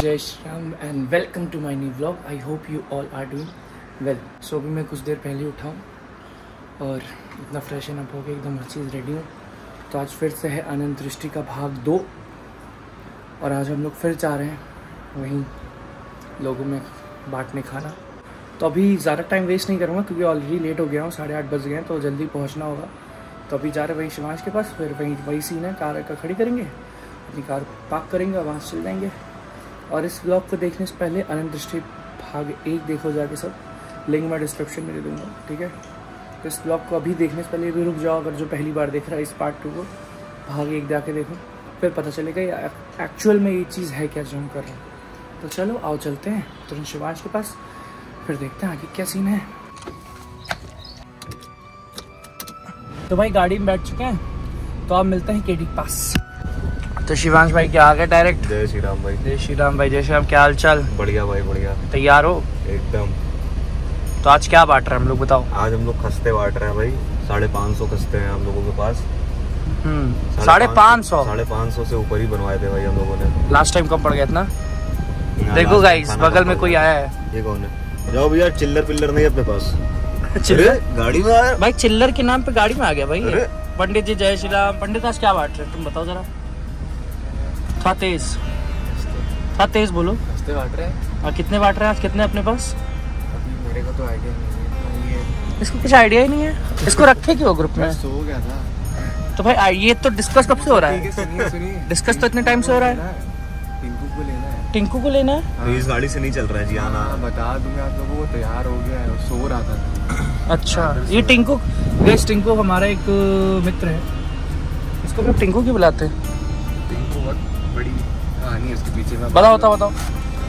जय Shri Ram and welcome to my new vlog I hope you all are doing well so अभी मैं कुछ देर पहले उठा हूँ और इतना फ्रेश एंड अप हो गया एकदम हर चीज़ रेडी हूँ। तो आज फिर से है अनंत दृष्टि का भाग दो और आज हम लोग फिर जा रहे हैं वहीं लोगों में बांटने खाना। तो अभी ज़्यादा टाइम वेस्ट नहीं करूँगा क्योंकि ऑलरेडी लेट हो गया हूँ, साढ़े आठ बज गए हैं तो जल्दी पहुँचना होगा। तो अभी जा रहे वहीं शिवांश के पास, फिर वहीं वही सीन है, कार का खड़ी करेंगे, अपनी कार पार्क करेंगे, वहाँ से चल जाएँगे। और इस ब्लॉग को देखने से पहले अनंत दृष्टि भाग एक देखो जाके सब। लिंक मैं डिस्क्रिप्शन में दे दूँगा, ठीक है? तो इस ब्लॉग को अभी देखने से पहले भी रुक जाओ, अगर जो पहली बार देख रहा है इस पार्ट टू को, भाग एक जाके देखो। फिर पता चलेगा ये एक्चुअल में ये चीज़ है क्या जो हम कर रहे हैं। तो चलो, आओ चलते हैं, तुरंत शिवांश के पास। फिर देखते हैं आगे क्या सीन है। तो भाई, गाड़ी में बैठ चुके हैं। तो आप मिलते हैं केडी पास। तो शिवांश भाई क्या आ गए डायरेक्ट जय श्री राम भाई। जय श्री राम भाई जय श्री राम क्या हाल चाल? बढ़िया भाई बढ़िया। तैयार हो? एकदम। तो आज क्या बांट रहे हैं हम लोग बताओ? आज हम लोग खस्ते बांट रहे हैं भाई। साढ़े पाँच सौ खस्ते हैं हम लोगों के पास। हम्म। साढ़े पाँच सौ? साढ़े पाँच सौ से ऊपर ही बनवाए थे भाई हम लोगों ने। लास्ट टाइम कम पड़ गया इतना? देखो गाइस बगल में कोई आया है। ये कौन है? जाओ भैया चिल्लर पिल्लर नहीं अपने पास। चिल्लर? गाड़ी में आया। भाई चिल्लर के नाम पे गाड़ी में आ गया भाई। पंडित जी जय श्री राम पंडित आज क्या बांट रहे तुम बताओ जरा। थोड़ा तेज। थोड़ा तेज बोलो। हँसते बांट रहे हैं। और कितने बांट रहे हैं आज? कितने अपने पास? मेरे को तो आइडिया नहीं है। इसको कुछ आइडिया ही नहीं है। इसको रखे क्यों ग्रुप में? सो गया था। तो भाई ये तो डिस्कस कब से हो रहा है? है सुनिए सुनिए। डिस्कस तो इतने टाइम से हो रहा है। टिंकू को लेना है। टिंकू को लेना है? तो इस गाड़ी से नहीं चल रहा है जी आना हाँ बता दूँगा आप लोगों को तैयार हो गया है। सो रहा था। अच्छा ये टिंकू गैस टिंकू हमारा एक मित्र है। इसको हम टिंकू क्यों बुलाते हैं? बड़ी कहानी है उसके पीछे में। बताओ बताओ बताओ।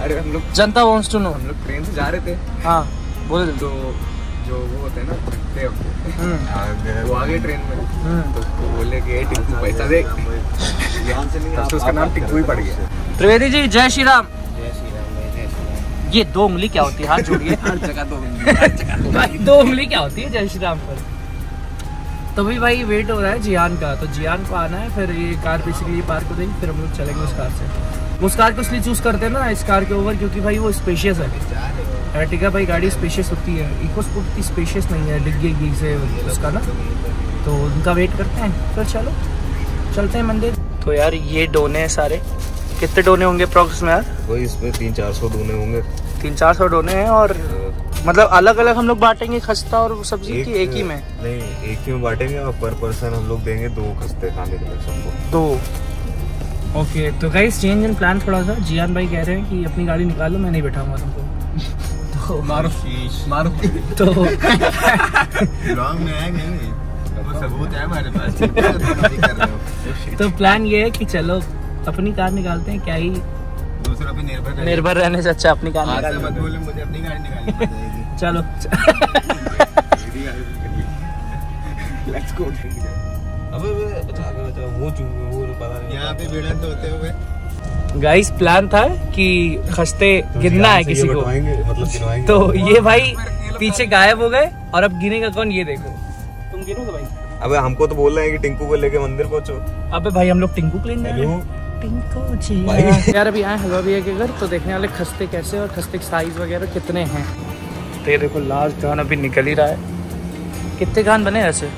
अरे हम लोग जनता वॉन्ट्स टू नो हम लोग ट्रेन से जा रहे थे। हाँ बोल तो जो वो होते हैं ना होते हम्म। आगे वो आ गए ट्रेन में। हम्म। तो उसको बोले कि "ए, टिंकू पैसा दे। ध्यान से नहीं तो उसका नाम टिंकू ही पड़ गया। त्रिवेदी जी जय श्री राम। जय श्री राम जय श्री राम। ये दो उंगली क्या होती है? हाथ जोड़िए। हर जगह तो हर जगह दो उंगली क्या होती है जय श्री राम पर? तो भाई भाई वेट हो रहा है जियान का। तो जियान को आना है फिर ये कार बेसिकली पार्क हो जाएगी फिर हम लोग चलेंगे उस कार से। उस कार को इसलिए चूज़ करते हैं ना इस कार के ओवर क्योंकि भाई वो स्पेशियस है। अर्टिगा भाई गाड़ी स्पेशियस होती है। इको स्पोर्ट की स्पेशियस नहीं है डिग्गी से उसका ना। तो उनका वेट करते हैं। फिर चलो चलते हैं मंदिर। तो यार ये डोने हैं सारे। कितने डोने होंगे अप्रॉक्स में यार? कोई इसमें तीन चार सौ डोने होंगे। तीन चार सौ डोने हैं और मतलब अलग अलग हम लोग बांटेंगे खस्ता और सब्ज़ी की एक ही में? नहीं एक ही में बांटेंगे और पर पर्सन हम लोग देंगे दो खस्ते खाने के लिए सबको। दो। ओके तो गाइस चेंज इन प्लान थोड़ा सा। जियान भाई कह रहे हैं कि अपनी गाड़ी निकालो मैं नहीं बैठाऊँगा तुमको। तो मारो। मारो। तो लॉन्ग में है नहीं? वो सबूत है हमारे पास। हो? तो प्लान ये है कि चलो अपनी कार निकालते हैं क्या ही दूसरों पे निर्भर निर्भर रहने से अच्छा अपनी कार आज से निकाल मत बोले मुझे अपनी गाड़ी निकालनी चलो। लेट्स गो अबे बचा के बचा वो वो पता नहीं यहाँ पे भिड़ंत होते हुए। गाइस प्लान था कि खस्ते तो गिनना है किसी को। मतलब तो ये भाई पीछे गायब हो गए और अब गिनेगा कौन ये देखो। तुम गिनोगे भाई? अबे हमको तो बोल रहे हैं कि टिंकू को लेके मंदिर पहुंचो। अबे भाई हम लोग टिंकू क्लीन टिंकू जी। यार अभी आए हलवा भैया के घर तो देखने वाले खस्ते कैसे और खस्ते साइज़ वगैरह कितने हैं। तो ये देखो लास्ट गान अभी निकल ही रहा है। कितने गान बने ऐसे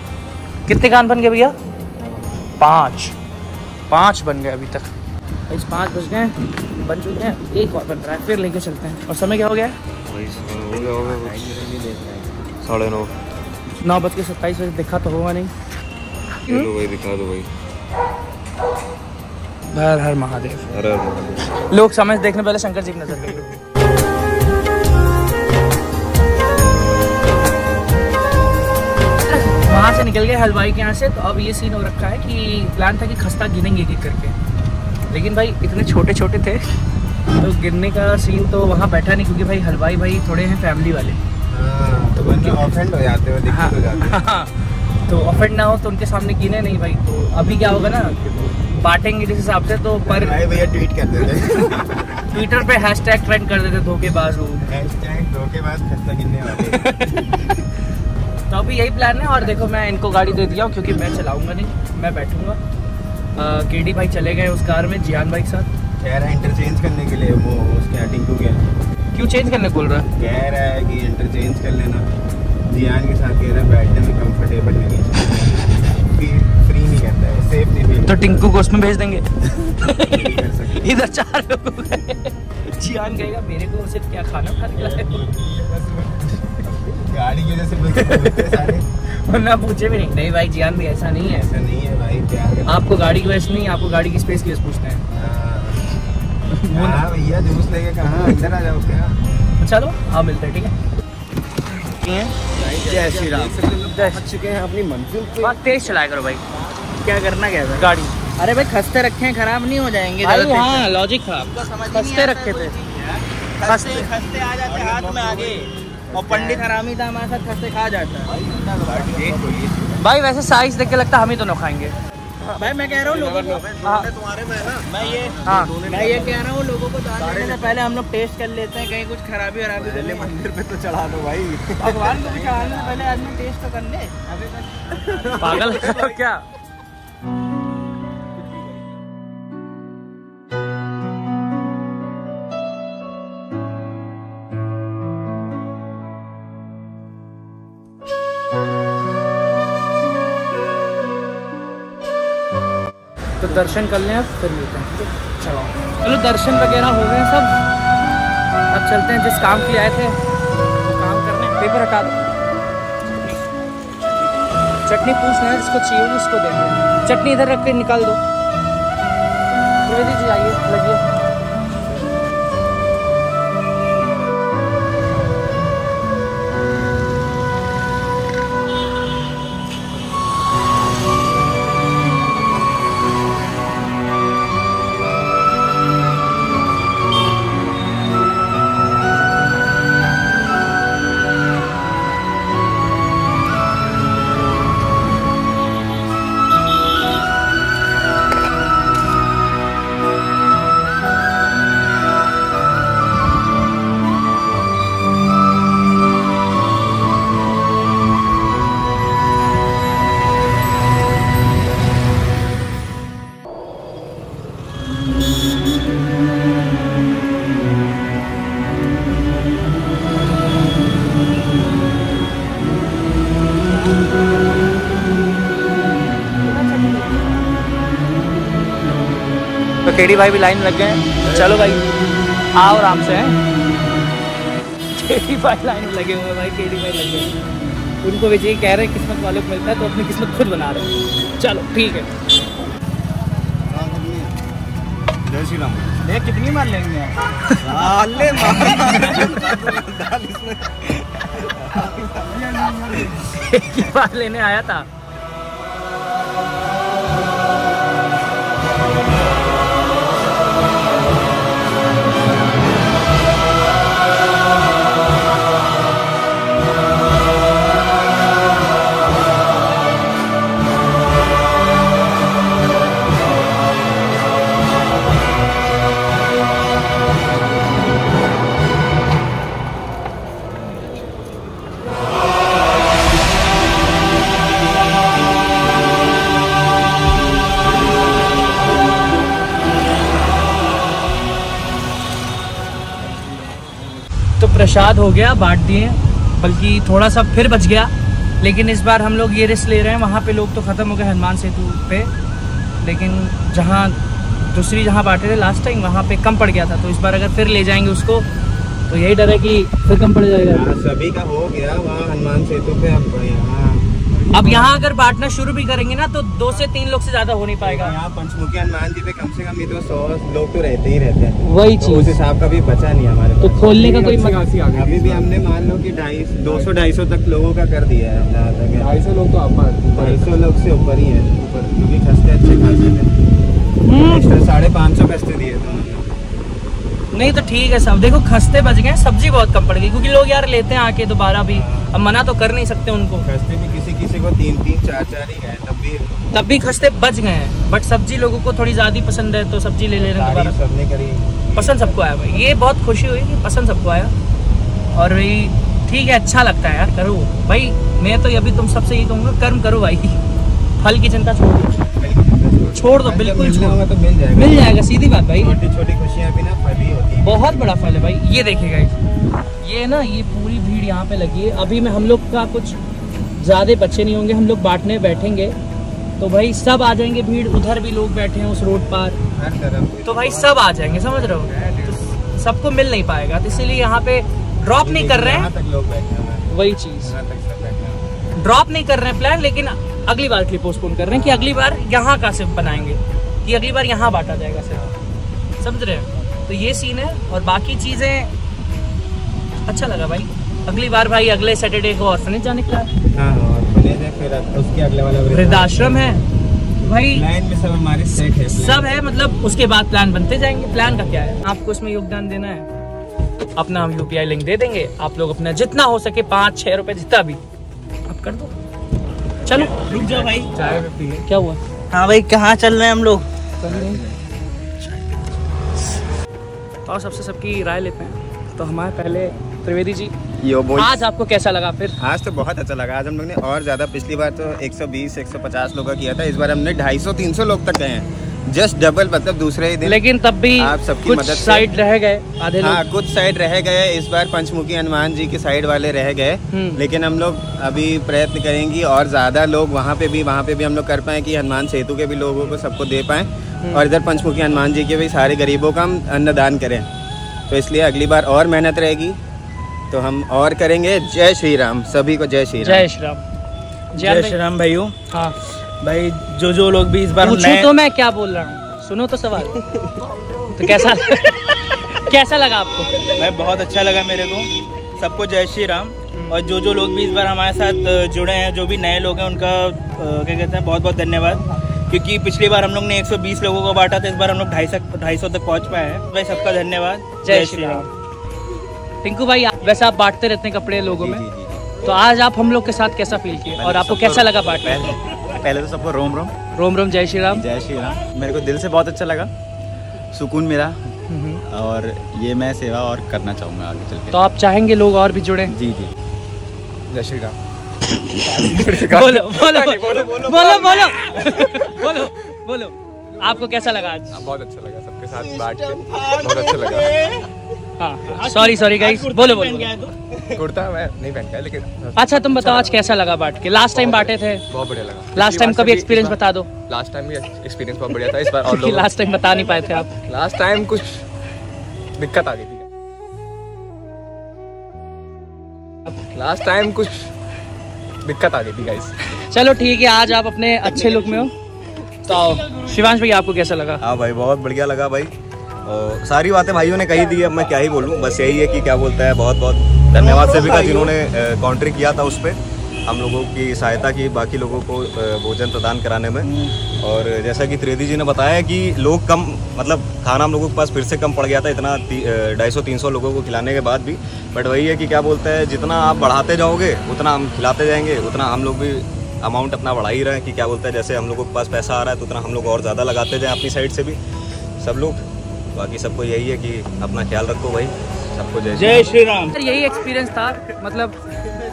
कितने गान बन गए भैया? पाँच। पाँच बन गए अभी तक। इस पाँच बज गए बन चुके हैं। एक और बन रहा है फिर लेके चलते हैं। और समय क्या हो गया? है? हो हो। साढ़े नौ। नौ बज के सत्ताईस बजे देखा तो होगा नहीं। चलो भाई दिखा दो भाई। हर हर महादेव। अरे महादेव। लोग समझ देखने पहले शंकर जी की नज़र वहाँ से निकल गए हलवाई के यहाँ से तो अब ये सीन हो रखा है कि प्लान था कि खस्ता गिनेंगे एक एक करके। लेकिन भाई इतने छोटे छोटे थे तो गिनने का सीन तो वहाँ बैठा नहीं क्योंकि भाई हलवाई भाई थोड़े हैं फैमिली वाले। तो बंदे ऑफेंड हो जाते हो हाँ, हो जाती हाँ, तो ऑफेंड ना हो तो उनके सामने गिने नहीं भाई। तो अभी क्या होगा ना बांटेंगे जिस हिसाब से तो पर भाई भैया ट्वीट कर देते ट्विटर पे हैशटैग ट्रेंड कर देते धोखेबाज धोखेबाज खस्ता गिनने वाले। तो अभी यही प्लान है और देखो मैं इनको गाड़ी दे दिया हूँ क्योंकि मैं चलाऊँगा नहीं मैं बैठूँगा। के डी भाई चले गए उस कार में जियान भाई के साथ। कह रहा है इंटरचेंज करने के लिए वो उसके यहाँ टिंकू के क्यों चेंज करने बोल रहा है? कह रहा है कि इंटरचेंज कर लेना। जियान के साथ कह रहा है बैठने में कंफर्टेबल नहीं है। फ्री नहीं कहता है सेफ़ नहीं फील तो टिंकू को उसमें भेज देंगे। इधर चार लोग जियान कहेगा मेरे को सिर्फ़ क्या खाना खाने के वरना पूछे भी नहीं। नहीं भाई जियान भी ऐसा नहीं है। ऐसा नहीं है भाई प्यार का आपको गाड़ी की वजह नहीं आपको गाड़ी की स्पेस की वजह पूछते हैं। हाँ। हाँ भैया जूस लेके कहाँ? अंदर आ जाओ क्या? चलो हाँ मिलते हैं ठीक है? जय श्री राम। चुके हैं अपनी मंजिल पे। बात तेज चलाया करो भाई। क्या करना क्या था गाड़ी। अरे भाई खस्ते रखे हैं खराब नहीं हो जाएँगे भाई हाँ। लॉजिक था। खस्ते रखे थे। खस्ते खस्ते आ जाते हाथ में आगे। और पंडित हरामी था हमारे साथ खस्ते खा जाता है। भाई वैसे साइज़ देख के लगता है हम ही दोनों खाएँगे। भाई मैं कह रहा हूँ लोगों को तुम्हारे में ना मैं ये हाँ। मैं ये कह रहा हूँ लोगों को दान देने से पहले हम लोग टेस्ट कर लेते हैं कहीं कुछ खराबी वराबी पहले मंदिर पे तो चढ़ा दो भाई। भगवान को भी चढ़ाने से पहले आदमी टेस्ट तो कर ले। अभी पागल क्या? दर्शन कर लें आप फिर मिलते हैं। चलो। चलो दर्शन वगैरह हो गए सब। अब चलते हैं जिस काम के आए थे काम करने। पेपर हटा दो। चटनी पूछना है जिसको चाहिए होगी उसको देंगे चटनी इधर रख के निकाल दो। जी आइए लगिए। तो भाई भी लाइन लग गए चलो भाई आओ आराम से केडी भाई लाइन में लगे हुए भाई केडी भाई लगे हैं। उनको भी यही कह रहे हैं किस्मत वाले को मिलता है तो अपनी किस्मत खुद बना रहे हैं। चलो ठीक है। जय श्री राम। ये कितनी मार लेंगे ही बार लेने आया था। प्रसाद हो गया बांट दिए बल्कि थोड़ा सा फिर बच गया। लेकिन इस बार हम लोग ये रिस्क ले रहे हैं वहाँ पे लोग तो ख़त्म हो गए हनुमान सेतु पे। लेकिन जहाँ दूसरी जहाँ बांटे थे लास्ट टाइम वहाँ पे कम पड़ गया था। तो इस बार अगर फिर ले जाएँगे उसको तो यही डर है कि फिर कम पड़ जाएगा। हाँ, सभी का हो गया वहाँ हनुमान सेतु पे अब यहाँ अब यहाँ अगर बांटना शुरू भी करेंगे ना तो दो से तीन लोग से ज़्यादा हो नहीं पाएगा। यहाँ पंचमुखी हनुमान जी पे कम से कम ये तो सौ लोग तो रहते ही रहते हैं। वही तो उस हिसाब का भी बचा नहीं हमारे तो खोलने का कोई मत... अभी भी हमने मान लो कि ढाई दो सौ ढाई सौ तक लोगों का कर दिया है जहाँ तक ढाई सौ लोग तो ढाई सौ लोग से ऊपर ही है ऊपर क्योंकि खस्ते अच्छे खासे थे हम्म, साढ़े पाँच सौ खस्ते दिए थे नहीं तो ठीक है सब। देखो खस्ते बच गए सब्ज़ी बहुत कम पड़ गई क्योंकि लोग यार लेते हैं आके दोबारा भी। अब मना तो कर नहीं सकते उनको। खस्ते भी किसी किसी को तीन तीन चार चार ही गए तब भी तब भी खस्ते बच गए हैं। बट सब्ज़ी लोगों को थोड़ी ज़्यादा पसंद है तो सब्ज़ी ले ले रहे हैं दोबारा सबने करी। पसंद सबको आया भाई। ये बहुत खुशी हुई कि पसंद सबको आया। और भाई ठीक है अच्छा लगता है यार करो। भाई मैं तो अभी तुम सबसे यही कहूँगा कर्म करो भाई। फल की चिंता छोड़ छोड़ दो बिल्कुल छोड़ तो मिल जाएगा मिल जाएगा सीधी बात भाई। छोटी छोटी खुशियाँ भी ना फली होती है। बहुत बड़ा फल है भाई। ये देखिएगा ये ना ये पूरी भीड़ यहाँ पे लगी है। अभी में हम लोग का कुछ ज़्यादा बच्चे नहीं होंगे हम लोग बांटने बैठेंगे। तो भाई सब आ जाएँगे भीड़ उधर भी लोग बैठे हैं उस रोड पर। तो भाई सब आ जाएँगे समझ रहे हो? तो सबको मिल नहीं पाएगा। तो इसीलिए यहाँ पे ड्रॉप नहीं कर रहे हैं। हैं। वही चीज़। हैं। ड्रॉप नहीं कर रहे हैं प्लान लेकिन अगली बार के लिए पोस्टपोन कर रहे हैं कि अगली बार यहाँ का सिर्फ़ बनाएँगे कि अगली बार यहाँ बांटा जाएगा सिर्फ़। समझ रहे हैं? तो ये सीन है और बाकी चीज़ें अच्छा लगा भाई। अगली बार भाई अगले सैटरडे को ऑर्फनेज जाने का हाँ हाँ और बने थे फिर उसके अगले वाला वृद्धाश्रम है। भाई लाइन में सब हमारे सेट है सब है मतलब उसके बाद प्लान बनते जाएँगे। प्लान का क्या है? आपको इसमें योगदान देना है। अपना हम यूपीआई लिंक दे देंगे। आप लोग अपना जितना हो सके पाँच छह रुपए जितना भी आप कर दो। चलो। रुक जाओ भाई। चाय पी क्या हुआ? हाँ भाई कहाँ चल रहे हैं हम लोग? तो और सबसे सबकी राय लेते हैं। तो हमारे पहले त्रिवेदी जी यो आज आपको कैसा लगा फिर? आज तो बहुत अच्छा लगा। आज हम लोग ने और ज़्यादा पिछली बार तो 120 150 लोग का किया था। इस बार हमने 250 300 लोग तक गए हैं। जस्ट डबल मतलब दूसरे ही दिन लेकिन तब भी आप सबकी कुछ मदद साइड रह गए आधे हाँ लोग कुछ साइड रह गए। इस बार पंचमुखी हनुमान जी के साइड वाले रह गए। हम्म। लेकिन हम लोग अभी प्रयत्न करेंगे और ज़्यादा लोग वहाँ पे भी वहाँ पे भी हम लोग कर पाए कि हनुमान सेतु के भी लोगों को सबको दे पाएँ। हम्म। और इधर पंचमुखी हनुमान जी के भी सारे गरीबों का हम अन्नदान करें। तो इसलिए अगली बार और मेहनत रहेगी। तो हम और करेंगे। जय श्री राम। सभी को जय श्री राम। जय श्री राम। जय श्री राम भाइयों। हाँ। भाई जो जो लोग भी इस बार पूछूँ तो मैं क्या बोल रहा हूँ? सुनो तो सवाल। तो कैसा कैसा लगा आपको? भाई बहुत अच्छा लगा मेरे को। सबको जय श्री राम। और जो जो लोग भी इस बार हमारे साथ जुड़े हैं जो भी नए लोग हैं उनका क्या कहते हैं बहुत बहुत धन्यवाद। क्योंकि पिछली बार हम लोग ने 120 लोगों को बांटा था इस बार हम लोग ढाई सौ ढाई सौ तक पहुँच पाए हैं। भाई सबका धन्यवाद। जय श्री राम। टिंकू भाई वैसे आप बांटते रहते हैं कपड़े लोगों में। तो आज आप हम लोग के साथ कैसा फील किए? और आपको कैसा लगा बांट पहले तो सबको रोम रोम। रोम रोम जय श्री राम जय श्री राम मेरे को दिल से बहुत अच्छा लगा। सुकून मिला। और ये मैं सेवा और करना चाहूँगा आगे चल तो आप चाहेंगे लोग और भी जुड़े? जी जी। जय श्री राम बोलो बोलो बोलो बोलो। बोलो बोलो। बोलो आपको कैसा लगा आज? बहुत अच्छा लगा सबके साथ के। बहुत अच्छा लगा। हाँ। सॉरी सॉरी गाइस बोलो बोलो कुर्ता मैं नहीं पहन लेकिन अच्छा तुम बताओ आज कैसा लगा बांट के? लास्ट टाइम बांटे थे। बहुत बढ़िया लगा। लास्ट टाइम का भी एक्सपीरियंस बता दो। लास्ट टाइम भी एक्सपीरियंस बहुत बढ़िया था इस बार और लास्ट टाइम बता नहीं पाए थे आप। लास्ट टाइम कुछ दिक्कत आ गई थी। लास्ट टाइम कुछ दिक्कत आ गई थी गाइस चलो ठीक है आज आप अपने अच्छे लुक में हो। तो शिवांश भाई आपको कैसा लगा? हाँ भाई बहुत बढ़िया लगा भाई। और सारी बातें भाइयों ने कही दी अब मैं क्या ही बोलूँ? बस यही है कि क्या बोलता है बहुत बहुत धन्यवाद सेविका जिन्होंने काउंट्री किया था उस पर हम लोगों की सहायता की बाकी लोगों को भोजन प्रदान कराने में। और जैसा कि त्रिवेदी जी ने बताया कि लोग कम मतलब खाना हम लोगों के पास फिर से कम पड़ गया था इतना ढाई सौ तीन सौ लोगों को खिलाने के बाद भी। बट वही है कि क्या बोलता है जितना आप बढ़ाते जाओगे उतना हम खिलाते जाएँगे उतना हम लोग भी अमाउंट अपना बढ़ा ही रहे हैं कि क्या बोलते हैं जैसे हम लोगों के पास पैसा आ रहा है तो उतना हम लोग और ज़्यादा लगाते जाएँ अपनी साइड से भी। सब लोग बाकी सबको यही है कि अपना ख्याल रखो भाई सबको जय श्री जय श्री राम। सर यही एक्सपीरियंस था मतलब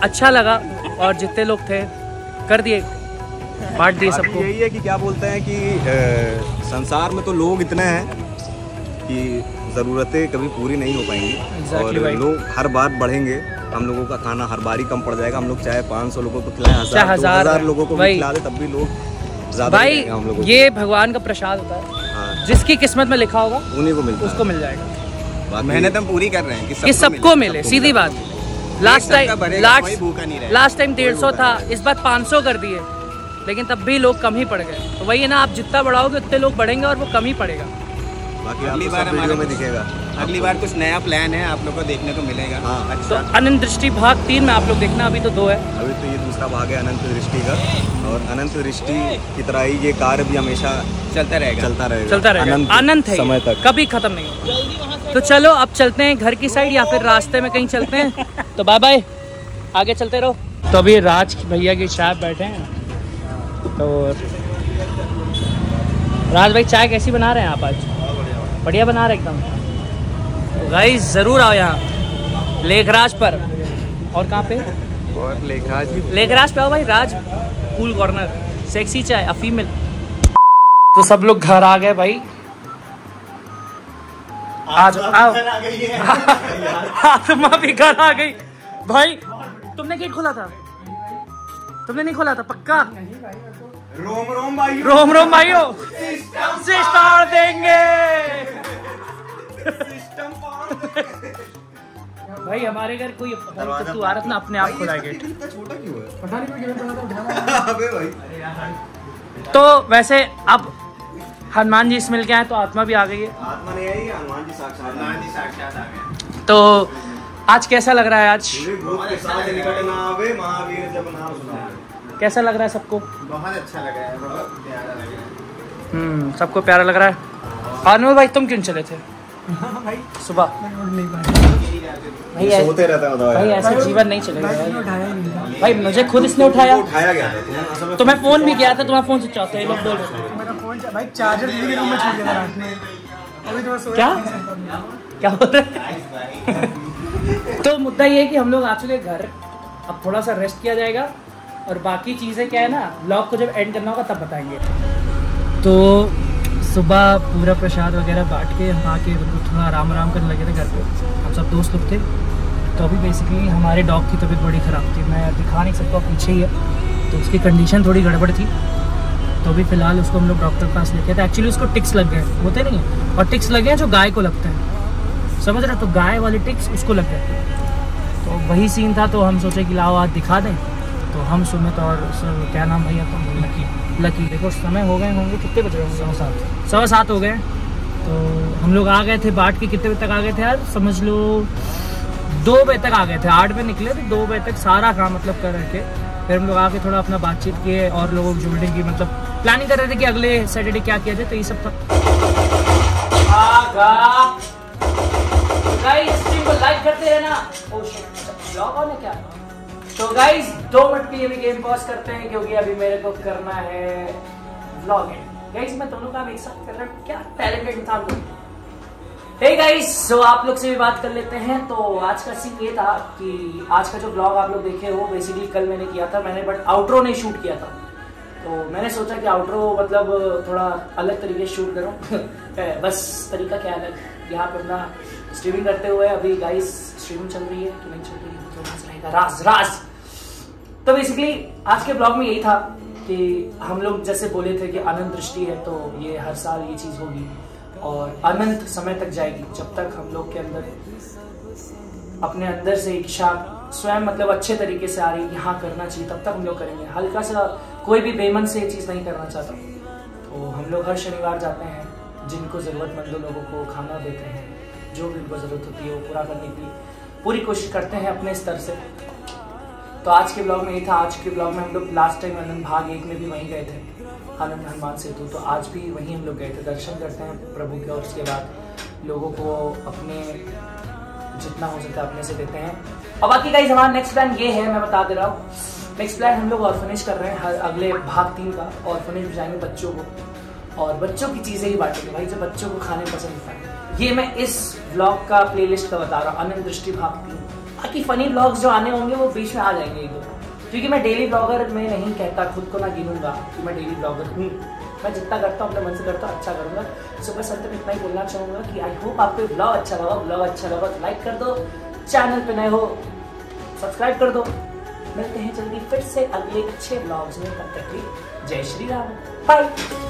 अच्छा लगा और जितने लोग थे कर दिए बांट दिए सबको। यही है कि क्या बोलते हैं कि अ, संसार में तो लोग इतने हैं कि ज़रूरतें कभी पूरी नहीं हो पाएँगी। Exactly और। लोग हर बार बढ़ेंगे। हम लोगों का खाना हर बार ही कम पड़ जाएगा। हम लोग चाहे 500 लोगों को खिलाएँ हज़ार हज़ार, हज़ार लोगों को भी खिला दे तब भी लोग ज़्यादा हम लोगों ये भगवान का प्रसाद होता हाँ। जिसकी किस्मत में लिखा होगा उन्हीं को मिलता उसको मिल जाएगा। मेहनत हम पूरी कर रहे हैं कि कि सबको मिले सीधी बात। Last time last. Last time डेढ़ सौ था इस बार पाँच सौ कर दिए। लेकिन तब भी लोग कम ही पड़ गए। तो वही है ना आप जितना बढ़ाओगे उतने लोग बढ़ेंगे और वो कम ही पड़ेगा। बाकी अगली बार हमारा में दिखेगा अगली बार कुछ नया प्लान है आप लोग को देखने को मिलेगा। हाँ। तो अच्छा अनंत दृष्टि भाग तीन में आप लोग देखना अभी तो दो है। अभी तो ये दूसरा भाग है अनंत दृष्टि का। और अनंत दृष्टि की तरह ही ये कार्य भी हमेशा चलता रहेगा। चलता रहेगा। चलता रहेगा। अनंत है समय तक। कभी खत्म नहीं तो चलो अब चलते हैं घर की साइड या फिर रास्ते में कहीं चलते हैं। तो बाय बाय आगे चलते रहो। तो अभी राज भैया की चाय बैठे हैं। तो राज भाई चाय कैसी बना रहे हैं आप आज? बढ़िया बना रहे एकदम। तो गाइस ज़रूर आओ यहाँ। लेखराज पर। और कहाँ पे? और लेखराज लेखराज पे आओ भाई राज। कूल कॉर्नर सेक्सी चाय अ फीमेल तो सब लोग घर आ गए भाई। आज आओ। आत्मा भी घर आ गई। भाई तुमने गेट खोला था? तुमने नहीं खोला था? पक्का? रोम रोम भाई। रोम रोम भाइयों। सिस्टर देंगे। भाई हमारे घर कोई तो तू आ रहा अपने आप खुला गेट। छोटा क्यों है? अबे भाई। तो वैसे अब हनुमान जी से मिल के आए तो आत्मा भी आ गई है। आत्मा नहीं आई हनुमान जी साक्षात हनुमान जी साक्षात आ गए। तो आज कैसा लग रहा है आज? महावीर जब नाम सुनावे कैसा लग रहा है सबको? बहुत अच्छा लगा है बहुत प्यारा लगा है। हम्म सबको प्यारा लग रहा है? अनमोल भाई तुम क्यों चले थे? सुबह। भाई ऐ- सोते रहता भाई। ऐसे जीवन नहीं चलेगा भाई भाई मुझे खुद इसने उठाया। उठाया गया था तो मैं फ़ोन भी किया था तुम्हारा फ़ोन स्विच ऑफ़ था ये लोग बोल रहे मेरा फ़ोन भाई चार्जर के रूम में गया था रात में। अभी तो मैं सोया क्या? क्या बोल रहे हैं? तो मुद्दा ये है कि हम लोग आ चुके घर अब थोड़ा सा रेस्ट किया जाएगा। और बाकी चीज़ें क्या है ना ब्लॉग को जब एंड करना होगा तब बताएँगे। तो सुबह पूरा प्रसाद वगैरह बांट के हम आके मतलब थोड़ा आराम आराम करने लगे थे घर पे। हम सब दोस्त लोग थे। तो अभी बेसिकली हमारे डॉग की तबीयत बड़ी ख़राब थी। मैं दिखा नहीं सकता, पीछे ही है। तो उसकी कंडीशन थोड़ी गड़बड़ थी। तो अभी फ़िलहाल उसको हम लोग डॉक्टर के पास लेके थे। एक्चुअली उसको टिक्स लग गए। होते नहीं। और टिक्स लगे हैं जो गाय को लगते हैं। समझ रहे तो गाय वाले टिक्स उसको लग गए। तो वही सीन था तो हम सोचे कि लाओ आज दिखा दें। तो हम सुमित और क्या नाम भैया था लकी लकी देखो समय हो गए होंगे कितने बज रहे होंगे? सवा सात। सवा सात हो गए। तो हम लोग आ गए थे बाट के कितने बजे तक आ गए थे यार? समझ लो दो बजे तक आ गए थे। आठ बजे निकले थे दो बजे तक सारा काम मतलब कर रखे। फिर हम लोग आके थोड़ा अपना बातचीत किए और लोगों को जोड़ने की मतलब प्लानिंग कर रहे थे कि अगले सैटरडे क्या किया जाए तो ये सब था। लाइक करते रहना। ब्लॉग ऑन है क्या? तो गाइज़ दो मिनट के लिए भी गेम पॉज करते हैं, क्योंकि अभी मेरे को करना है व्लॉग गाइस मैं दोनों काम एक साथ कर रहा हूँ। क्या टैलेंटेड इंसान हूँ। गाइस सो आप लोग से भी बात कर लेते हैं। तो आज का सीन ये था कि आज का जो ब्लॉग आप लोग देखे हो बेसिकली कल मैंने किया था, मैंने बट आउटरो नहीं शूट किया था। तो मैंने सोचा कि आउटरो मतलब थोड़ा अलग तरीके से शूट करूँ। बस तरीका क्या अलग यहाँ पे अपना स्ट्रीमिंग करते हुए अभी गाइस स्ट्रीमिंग चल रही है कि नहीं चल रही है? तो राज राज! तो बेसिकली आज के ब्लॉग में यही था कि हम लोग जैसे बोले थे कि अनंत दृष्टि है तो ये हर साल ये चीज़ होगी और अनंत समय तक जाएगी जब तक हम लोग के अंदर, अपने अंदर से इच्छा स्वयं मतलब अच्छे तरीके से आ रही है हाँ करना चाहिए, तब तक हम लोग करेंगे। हल्का सा कोई भी बेमन से ये चीज़ नहीं करना चाहता। तो हम लोग हर शनिवार जाते हैं, जिनको ज़रूरतमंद लोगों को खाना देते हैं, जो भी उनको ज़रूरत होती है, वो पूरा करने की पूरी कोशिश करते हैं अपने स्तर से। तो आज के ब्लॉग में ये था। आज के ब्लॉग में हम लोग लास्ट टाइम आनंद भाग एक में भी वहीं गए थे आनंद हनुमान सेतु। तो आज भी वहीं हम लोग गए थे। दर्शन करते हैं प्रभु के और उसके बाद लोगों को अपने जितना हो सकता है अपने से देते हैं। और बाकी गाइज़ हमारा नेक्स्ट प्लान ये है, मैं बता दे रहा हूँ। नेक्स्ट प्लान हम लोग ऑर्फनेज कर रहे हैं हर अगले भाग तीन का। ऑर्फनेज जाएँगे बच्चों को। और बच्चों की चीज़ें ही बांटेंगे भाई, जो बच्चों को खाने पसंद है। ये मैं इस ब्लॉग का प्लेलिस्ट का बता रहा हूँ, अनंत दृष्टि भाग तीन। बाकी फनी ब्लॉग्स जो आने होंगे वो बीच में आ जाएँगे एक दो क्योंकि मैं डेली ब्लॉगर में नहीं कहता, खुद को ना गिनूँगा कि मैं डेली ब्लॉगर हूँ। मैं जितना करता हूँ, अपने मन से करता हूँ अच्छा करूँगा। सो बस अंत में इतना ही बोलना चाहूँगा कि आई होप आपको ब्लॉग अच्छा लगा। ब्लॉग अच्छा लगा तो लाइक कर दो। चैनल पे नए हो सब्सक्राइब कर दो। मिलते हैं जल्दी फिर से अगले अच्छे ब्लॉग्स में। तब तक लिए जय श्री राम। बाय